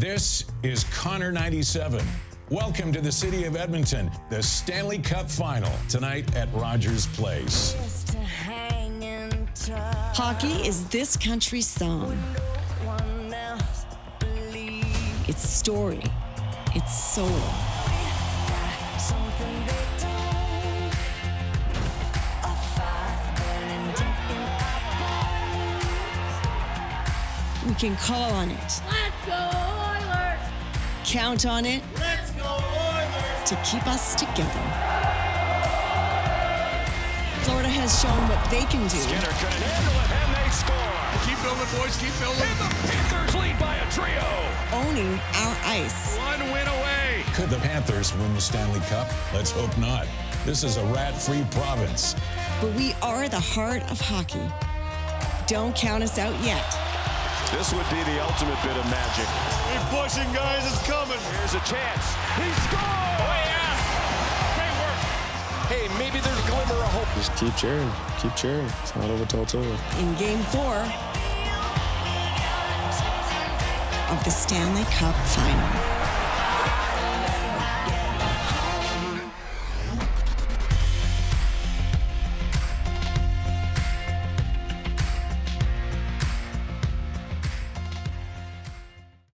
This is Connor 97. Welcome to the city of Edmonton, the Stanley Cup final tonight at Rogers Place. Hockey is this country's song. Its story, its soul. We can call on it, Let's go Oilers! Count on it Let's go to keep us together. Florida has shown what they can do. Skinner couldn't handle it, and they score. Keep building, boys. Keep building. And the Panthers lead by a trio. owning our ice. One win away. Could the Panthers win the Stanley Cup? Let's hope not. This is a rat free province. But we are the heart of hockey. Don't count us out yet. This would be the ultimate bit of magic. Keep pushing, guys. It's coming. Here's a chance. He scores! Oh, yeah. Great work. Hey, maybe there's a glimmer of hope. Just keep cheering. Keep cheering. It's not over till it's over. in game four of the Stanley Cup final.